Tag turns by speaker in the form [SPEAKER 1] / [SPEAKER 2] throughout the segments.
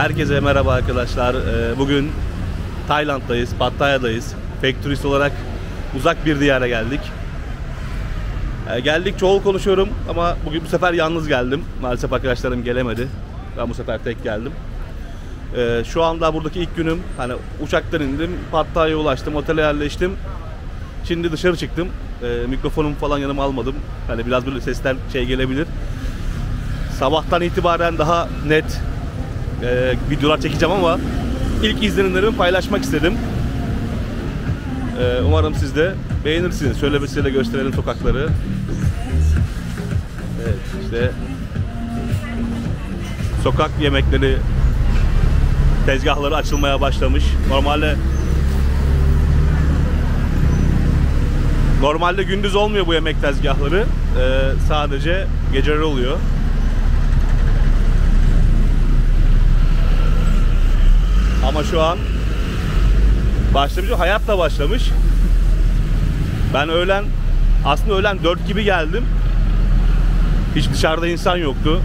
[SPEAKER 1] Herkese merhaba arkadaşlar. Ee, Bugün Tayland'dayız, Pattaya'dayız. Fake turist olarak uzak bir diyara geldik. Ee, Geldik çoğul konuşuyorum ama bugün bu sefer yalnız geldim. Maalesef arkadaşlarım gelemedi. Ben bu sefer tek geldim. Ee, Şu anda buradaki ilk günüm. Hani uçaktan indim, Pattaya'ya ulaştım, otele yerleştim. Şimdi dışarı çıktım. Mikrofonumu falan yanıma almadım. Hani biraz böyle sesler şey gelebilir. Sabahtan itibaren daha net e, videolar çekeceğim ama ilk izlenimlerimi paylaşmak istedim. E, umarım siz de beğenirsiniz. Şöyle bir size gösterelim sokakları. Evet işte sokak yemekleri tezgahları açılmaya başlamış. Normalde Normalde gündüz olmuyor bu yemek tezgahları. E, sadece geceleri oluyor. Ama şu an başlamış, hayat da başlamış. Ben öğlen, aslında öğlen 4 gibi geldim. Hiç dışarıda insan yoktu.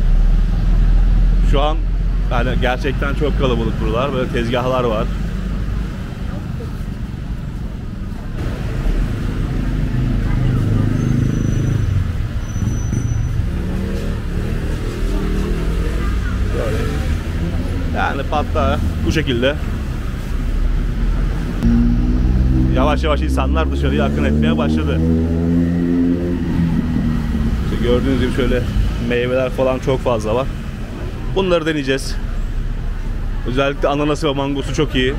[SPEAKER 1] Şu an yani gerçekten çok kalabalık buralar. Böyle tezgahlar var. Yani patta bu şekilde. Yavaş yavaş insanlar dışarıya akın etmeye başladı. İşte gördüğünüz gibi şöyle meyveler falan çok fazla var. Bunları deneyeceğiz. Özellikle ananası ve mangosu çok iyi.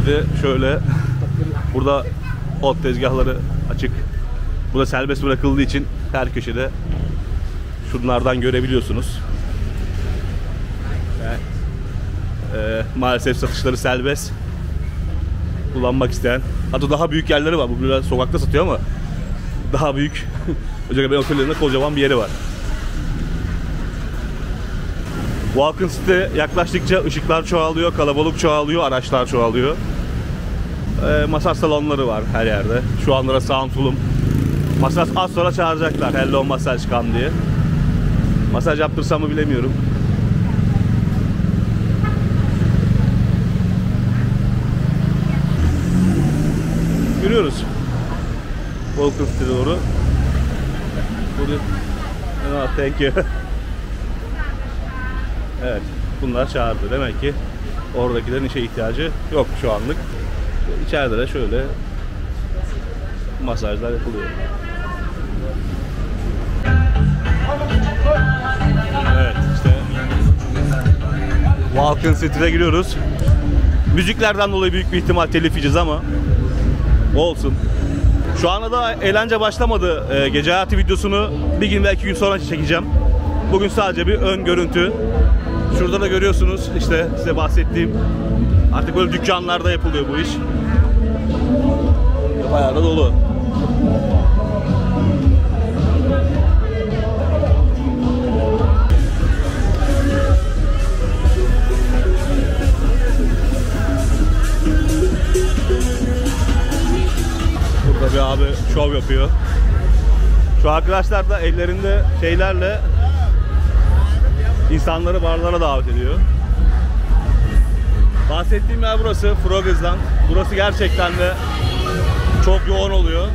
[SPEAKER 1] Bir de şöyle burada ot tezgahları açık. Burada serbest bırakıldığı için her köşede şunlardan görebiliyorsunuz. Yani, e, maalesef satışları serbest. Kullanmak isteyen. Hatta daha büyük yerleri var. Bu biraz sokakta satıyor ama daha büyük. Özellikle ben otellerinde kocaman bir yeri var. Walking Street'e yaklaştıkça ışıklar çoğalıyor, kalabalık çoğalıyor, araçlar çoğalıyor. E, masaj salonları var her yerde. Şu anlara sound tulum. Masaj az sonra çağıracaklar. Hello masaj kan diye. Masaj yaptırsam mı bilemiyorum. Yürüyoruz. Street'e doğru. Burada... Ah, thank you. evet. Bunlar çağırdı. Demek ki oradakilerin işe ihtiyacı yok şu anlık. İçeride de şöyle masajlar yapılıyor. Walking Street'e giriyoruz. Müziklerden dolayı büyük bir ihtimal telif yiyeceğiz ama olsun. Şu anda da eğlence başlamadı. Ee, gece hayatı videosunu bir gün iki gün sonra çekeceğim. Bugün sadece bir ön görüntü. Şurada da görüyorsunuz işte size bahsettiğim artık böyle dükkanlarda yapılıyor bu iş. Bayağı da dolu. Abi şov yapıyor. Şu arkadaşlar da ellerinde şeylerle insanları barlara davet ediyor. Bahsettiğim yer burası Frogiz'dan. Burası gerçekten de çok yoğun oluyor.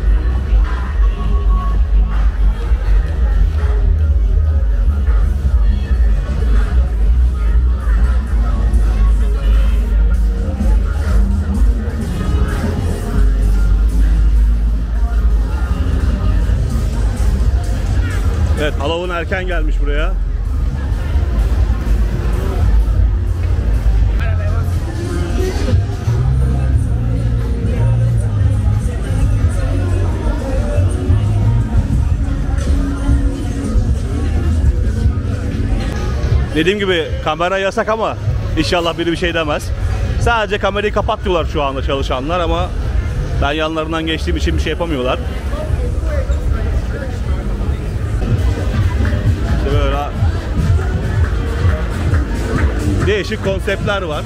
[SPEAKER 1] Evet, Halloween erken gelmiş buraya. Dediğim gibi kamera yasak ama inşallah biri bir şey demez. Sadece kamerayı kapat diyorlar şu anda çalışanlar ama ben yanlarından geçtiğim için bir şey yapamıyorlar. Değişik konseptler var.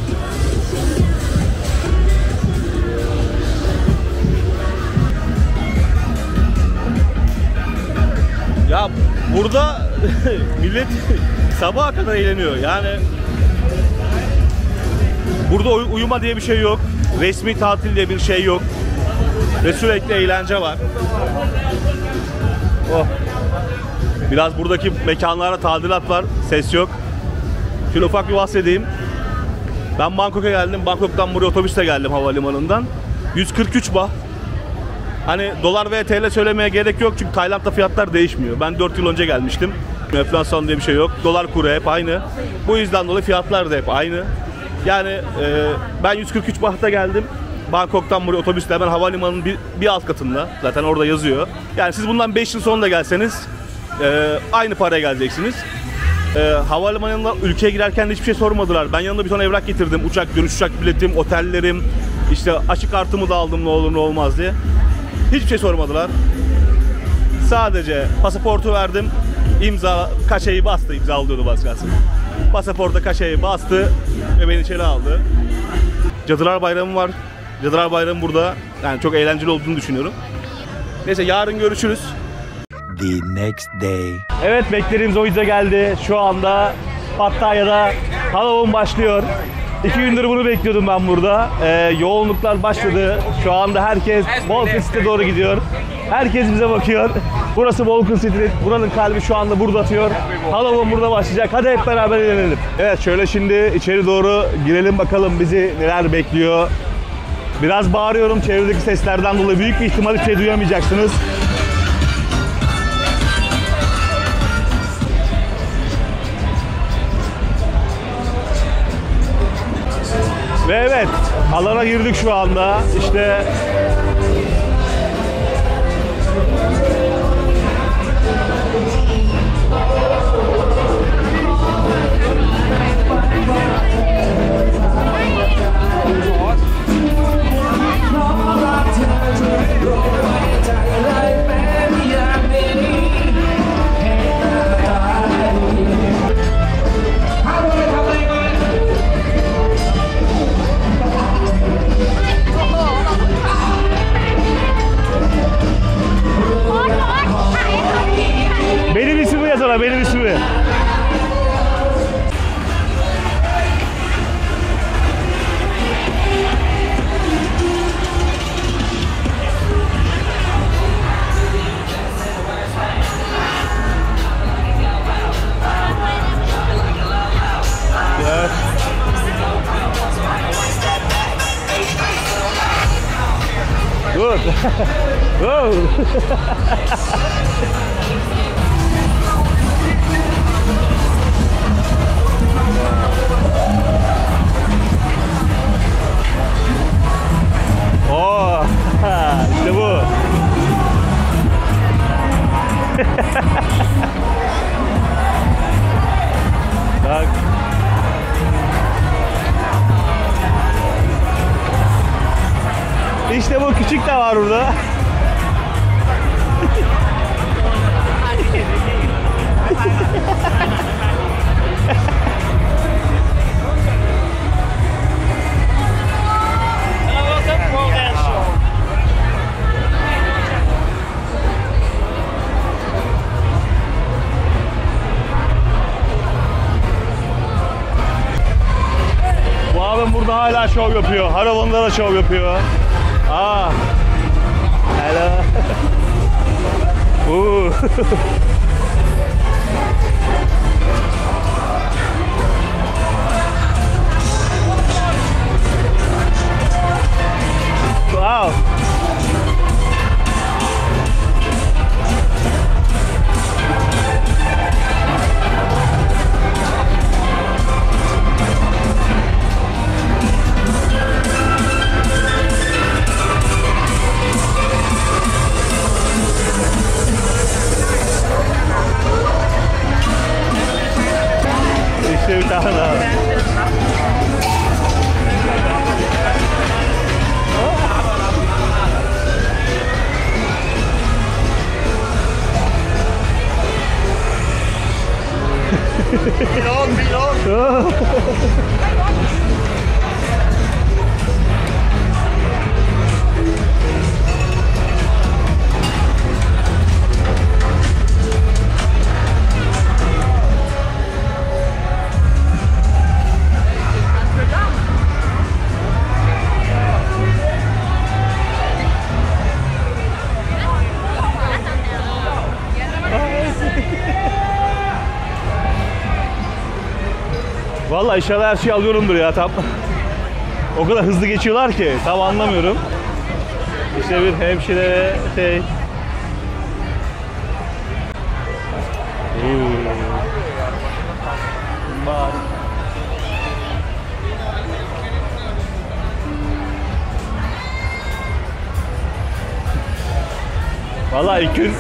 [SPEAKER 1] Ya burada millet sabaha kadar eğleniyor. Yani burada uy- uyuma diye bir şey yok. Resmi tatil diye bir şey yok. Ve sürekli eğlence var. Oh. Biraz buradaki mekanlara tadilat var. Ses yok. Şöyle ufak bir bahsedeyim. Ben Bangkok'a geldim. Bangkok'tan buraya otobüste geldim havalimanından. 143 bah. Hani dolar ve TL söylemeye gerek yok çünkü Tayland'da fiyatlar değişmiyor. Ben 4 yıl önce gelmiştim. Enflasyon diye bir şey yok. Dolar kuru hep aynı. Bu yüzden dolayı fiyatlar da hep aynı. Yani e, ben 143 bahta geldim. Bangkok'tan buraya otobüsle hemen havalimanının bir, bir alt katında. Zaten orada yazıyor. Yani siz bundan 5 yıl sonra da gelseniz e, aynı paraya geleceksiniz. E, havalimanında ülkeye girerken de hiçbir şey sormadılar. Ben yanımda bir ton evrak getirdim. Uçak, dönüş uçak biletim, otellerim, işte açık kartımı da aldım ne olur ne olmaz diye. Hiçbir şey sormadılar. Sadece pasaportu verdim. imza kaşeyi bastı. imza alıyordu başkası. Pasaporta kaşeyi bastı ve beni içeri aldı. Cadılar Bayramı var. Cadılar Bayramı burada. Yani çok eğlenceli olduğunu düşünüyorum. Neyse yarın görüşürüz.
[SPEAKER 2] The next day.
[SPEAKER 1] Evet beklediğimiz oyuncu da geldi. Şu anda Pattaya'da Halloween başlıyor. İki gündür bunu bekliyordum ben burada. Ee, yoğunluklar başladı. Şu anda herkes Balkan City'ye doğru gidiyor. Herkes bize bakıyor. Burası Balkan City. Buranın kalbi şu anda burada atıyor. Halloween burada başlayacak. Hadi hep beraber eğlenelim. Evet şöyle şimdi içeri doğru girelim bakalım bizi neler bekliyor. Biraz bağırıyorum çevredeki seslerden dolayı. Büyük bir ihtimal hiçbir şey duyamayacaksınız. Ve evet, alana girdik şu anda. İşte hala şov yapıyor. Haravan'da da şov yapıyor. Aa. Hello. Ooh. wow. İşte bir Vallahi inşallah her şeyi alıyorumdur ya tam. O kadar hızlı geçiyorlar ki tam anlamıyorum. İşte bir hemşire şey. Vallahi ilk gün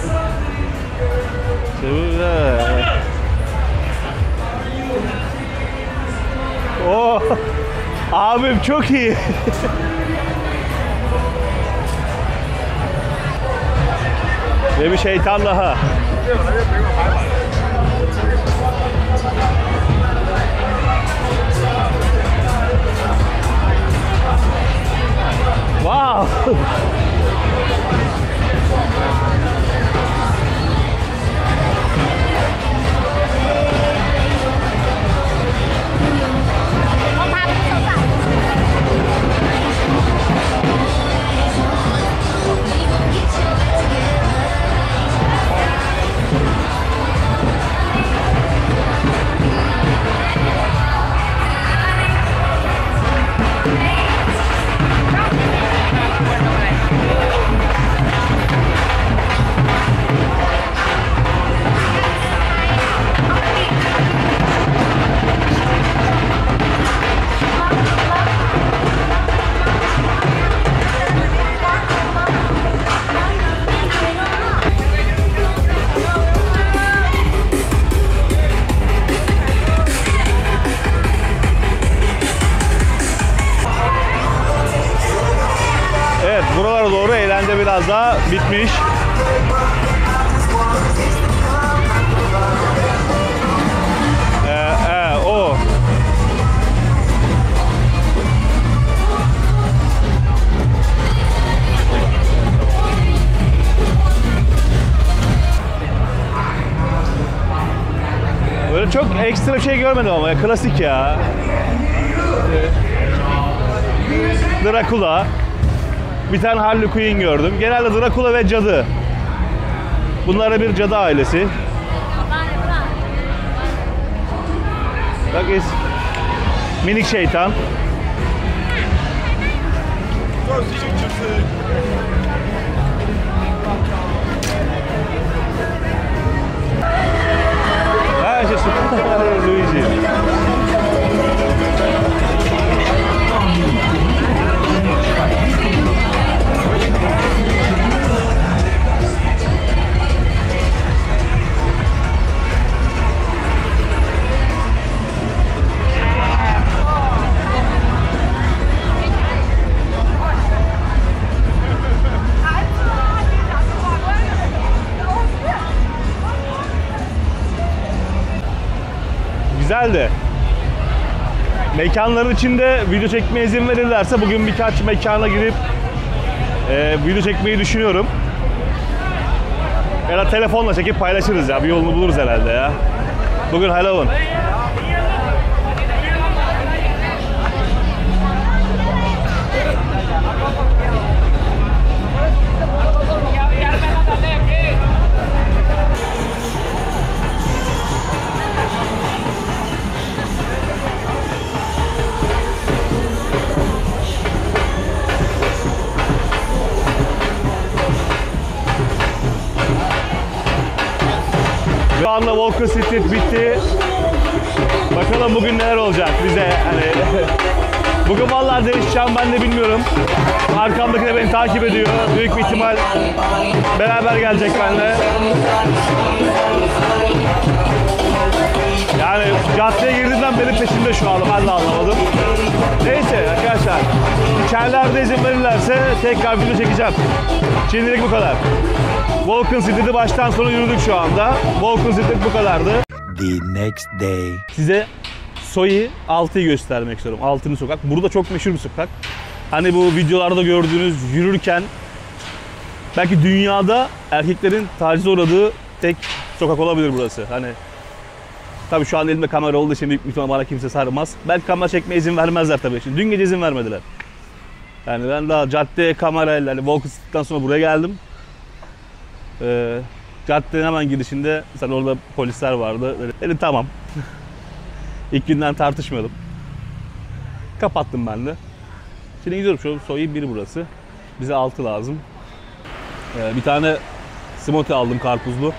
[SPEAKER 1] Oo. Abim çok iyi. Ve bir şeytan daha. Wow. Bitmiş. Ee, o. Böyle çok ekstra bir şey görmedim ama ya, klasik ya. Dracula. Bir tane Harley Quinn gördüm. Genelde Dracula ve cadı. Bunlar da bir cadı ailesi. Bak is minik şeytan. İşte Super Luigi. Mekanların içinde video çekmeye izin verirlerse bugün birkaç mekana girip e, video çekmeyi düşünüyorum. Ya da telefonla çekip paylaşırız ya. Bir yolunu buluruz herhalde ya. Bugün Halloween. Street bitti. Bakalım bugün neler olacak bize hani. Bugün vallahi değişeceğim ben de bilmiyorum. Arkamdaki de beni takip ediyor. Büyük bir ihtimal beraber gelecek benimle. Yani caddeye girdiğinden beri peşimde şu an ben de anlamadım. Neyse arkadaşlar. İçerilerde izin verirlerse tekrar video çekeceğim. Şimdilik bu kadar. Vulcan City'de baştan sona yürüdük şu anda. Vulcan City bu kadardı.
[SPEAKER 2] The next day.
[SPEAKER 1] Size Soyi 6'yı göstermek istiyorum. 6. sokak. Burada çok meşhur bir sokak. Hani bu videolarda gördüğünüz yürürken belki dünyada erkeklerin tacize uğradığı tek sokak olabilir burası. Hani tabii şu an elimde kamera olduğu için büyük ihtimal bana kimse sarmaz. Belki kamera çekmeye izin vermezler tabii. Şimdi dün gece izin vermediler. Yani ben daha caddeye kamerayla Volkan City'den sonra buraya geldim. Ee, caddenin hemen girişinde mesela orada polisler vardı. Dedi tamam. İlk günden tartışmıyordum. Kapattım ben de. Şimdi gidiyorum şu soyu bir burası. Bize altı lazım. Ee, bir tane smoothie aldım karpuzlu.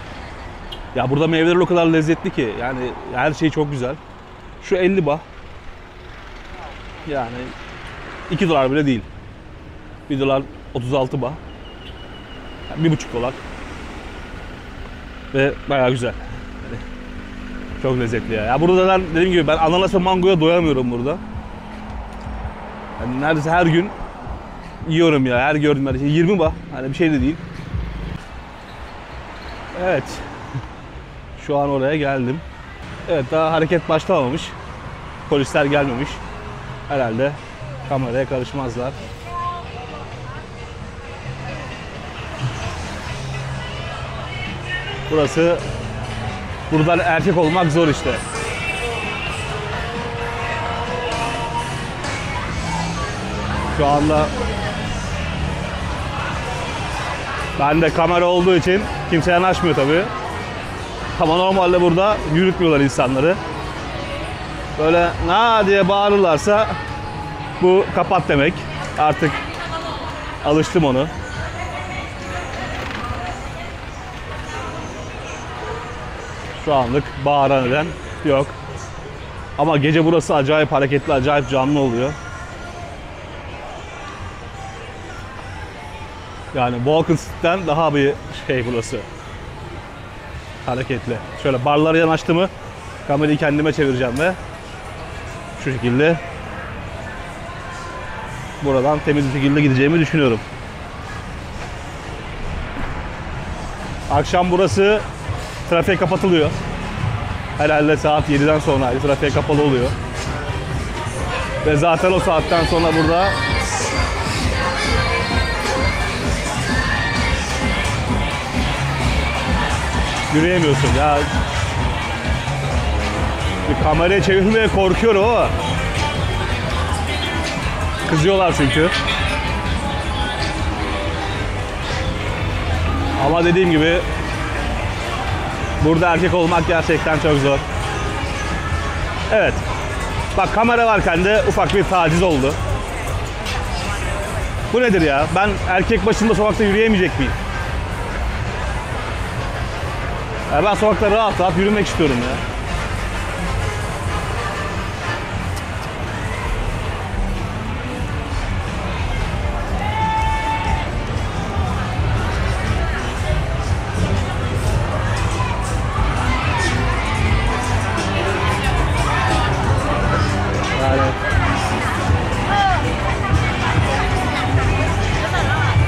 [SPEAKER 1] Ya burada meyveler o kadar lezzetli ki yani her şey çok güzel. Şu 50 bah. Yani 2 dolar bile değil. 1 dolar 36 bah. Yani 1,5 dolar. Ve bayağı güzel. Yani çok lezzetli ya. ya. Burada ben dediğim gibi ben ananas ve mangoya doyamıyorum burada. Yani neredeyse her gün yiyorum ya. Her gördüğüm her şey 20 bah. Hani bir şey de değil. Evet. Şu an oraya geldim. Evet daha hareket başlamamış. Polisler gelmemiş. Herhalde kameraya karışmazlar. Burası buradan erkek olmak zor işte. Şu anda ben de kamera olduğu için kimse yanaşmıyor tabii. Ama normalde burada yürütmüyorlar insanları. Böyle na diye bağırırlarsa bu kapat demek. Artık alıştım onu. Şu anlık bağıran eden yok. Ama gece burası acayip hareketli, acayip canlı oluyor. Yani Walking Street'ten daha bir şey burası. Hareketli. Şöyle barlara yanaştı mı kamerayı kendime çevireceğim ve şu şekilde buradan temiz bir şekilde gideceğimi düşünüyorum. Akşam burası trafiğe kapatılıyor. Herhalde saat 7'den sonra trafiğe kapalı oluyor. Ve zaten o saatten sonra burada yürüyemiyorsun ya. Bir kamerayı çevirmeye korkuyorum ama kızıyorlar çünkü. Ama dediğim gibi burada erkek olmak gerçekten çok zor. Evet. Bak kamera varken de ufak bir taciz oldu. Bu nedir ya? Ben erkek başında sokakta yürüyemeyecek miyim? Ya ben sokakta rahat rahat yürümek istiyorum ya.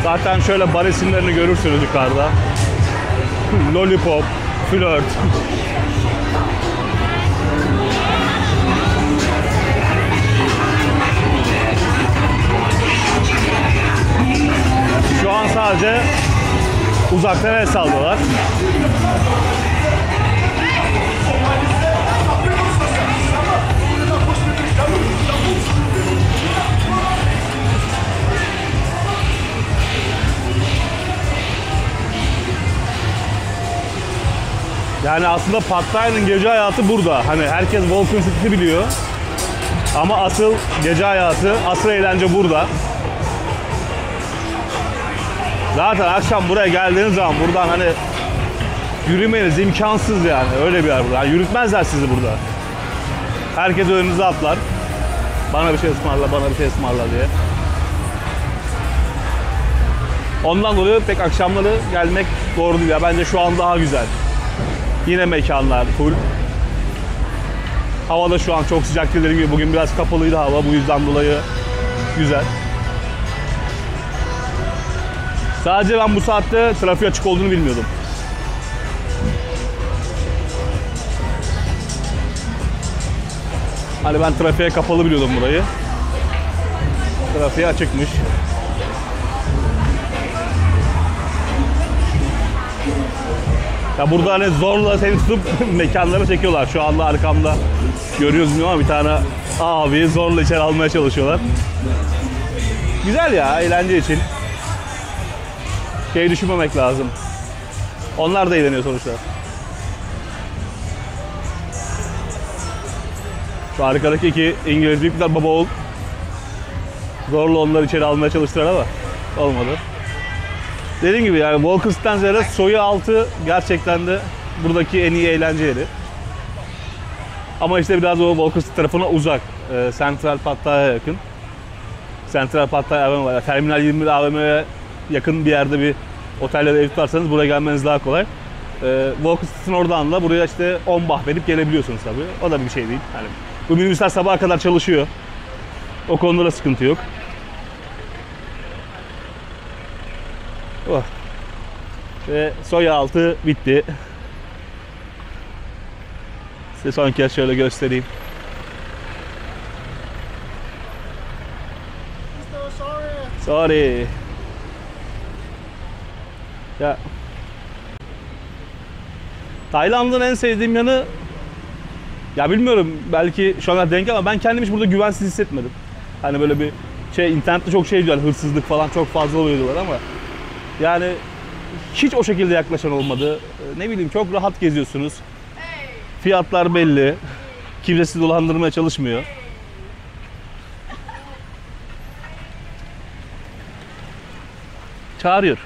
[SPEAKER 1] Zaten şöyle bar isimlerini görürsünüz yukarıda. Lollipop, flört. Şu an sadece uzaktan el sallıyorlar. Yani aslında Pattaya'nın gece hayatı burada. Hani herkes Walking Street'i biliyor. Ama asıl gece hayatı, asıl eğlence burada. Zaten akşam buraya geldiğiniz zaman buradan hani yürümeniz imkansız yani. Öyle bir yer burada. Yani yürütmezler sizi burada. Herkes önünüze atlar. Bana bir şey ısmarla, bana bir şey ısmarla diye. Ondan dolayı pek akşamları gelmek doğru değil. Ya. Bence şu an daha güzel. Yine mekanlar full. Hava da şu an çok sıcak dediğim gibi. Bugün biraz kapalıydı hava. Bu yüzden dolayı güzel. Sadece ben bu saatte trafiğe açık olduğunu bilmiyordum. Hani ben trafiğe kapalı biliyordum burayı. Trafiğe açıkmış. Ya burada hani zorla seni tutup mekanlara çekiyorlar. Şu anda arkamda görüyoruz bilmiyorum ama bir tane abi zorla içeri almaya çalışıyorlar. Güzel ya eğlence için. Şey düşünmemek lazım. Onlar da eğleniyor sonuçta. Şu arkadaki iki İngiliz büyükler baba oğul Zorla onları içeri almaya çalıştılar ama olmadı. Dediğim gibi yani Walkers'tan ziyade soyu altı gerçekten de buradaki en iyi eğlence yeri. Ama işte biraz o Walkers tarafına uzak. Ee, Central Pattaya'ya yakın. Central Pattaya AVM var. Terminal 21 AVM'ye yakın bir yerde bir otelde de ev tutarsanız buraya gelmeniz daha kolay. Ee, Walkers'ın oradan da buraya işte 10 bah verip gelebiliyorsunuz tabii. O da bir şey değil. Yani bu minibüsler sabaha kadar çalışıyor. O konuda da sıkıntı yok. Oh. Ve soya altı bitti. Size son kez şöyle göstereyim. Sorry. Ya. Tayland'ın en sevdiğim yanı ya bilmiyorum belki şu ana denk ama ben kendimi hiç burada güvensiz hissetmedim. Hani böyle bir şey internette çok şey diyorlar hırsızlık falan çok fazla oluyor diyorlar ama yani hiç o şekilde yaklaşan olmadı. Ee, Ne bileyim çok rahat geziyorsunuz. Fiyatlar belli. Kimse sizi dolandırmaya çalışmıyor. Çağırıyor.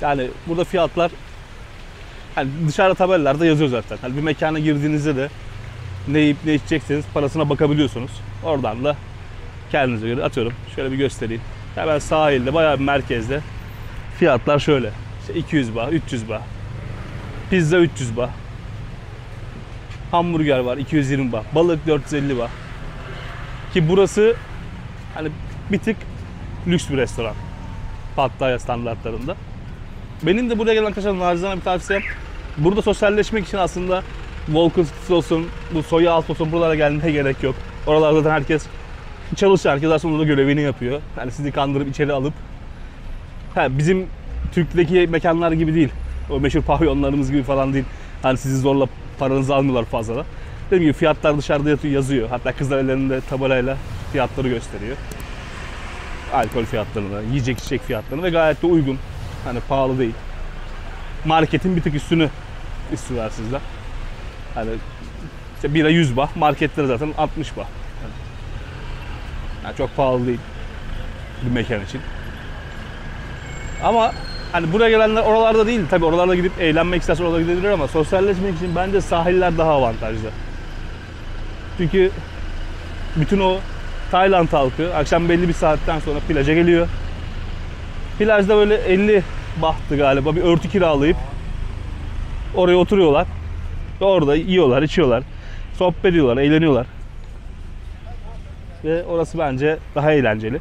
[SPEAKER 1] Yani burada fiyatlar hani dışarıda tabelalarda yazıyor zaten. Hani bir mekana girdiğinizde de ne yiyip ne içecekseniz parasına bakabiliyorsunuz. Oradan da kendinize göre atıyorum. Şöyle bir göstereyim. Hemen sahilde bayağı bir merkezde fiyatlar şöyle. İşte 200 baht, 300 baht. Pizza 300 baht. Hamburger var 220 baht. Balık 450 baht. Ki burası hani bir tık lüks bir restoran. Pattaya standartlarında. Benim de buraya gelen arkadaşlar narizane bir tavsiyem. Burada sosyalleşmek için aslında Walker olsun, bu soya alt olsun buralara gelmeye gerek yok. Oralarda zaten herkes çalışıyor. Herkes aslında burada görevini yapıyor. Yani sizi kandırıp içeri alıp ha, bizim Türkiye'deki mekanlar gibi değil. O meşhur pavyonlarımız gibi falan değil. Hani sizi zorla paranızı almıyorlar fazla da. Dediğim gibi fiyatlar dışarıda yazıyor. Hatta kızlar ellerinde tabelayla fiyatları gösteriyor. Alkol fiyatlarını, yiyecek içecek fiyatlarını ve gayet de uygun. Hani pahalı değil. Marketin bir tık üstünü istiyorlar sizden. Hani işte bira 100 bah, marketleri zaten 60 bah. Yani, çok pahalı değil bir mekan için. Ama hani buraya gelenler oralarda değil. Tabi oralarda gidip eğlenmek isterse oralara gidebilir ama sosyalleşmek için bence sahiller daha avantajlı. Çünkü bütün o Tayland halkı akşam belli bir saatten sonra plaja geliyor. Plajda böyle 50 bahtı galiba bir örtü kiralayıp oraya oturuyorlar. Orada yiyorlar, içiyorlar. Sohbet ediyorlar, eğleniyorlar. Ve orası bence daha eğlenceli.